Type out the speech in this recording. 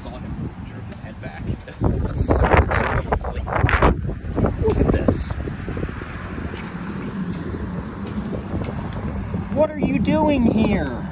saw him jerk his head back. That's so crazy. Look at this. What are you doing here?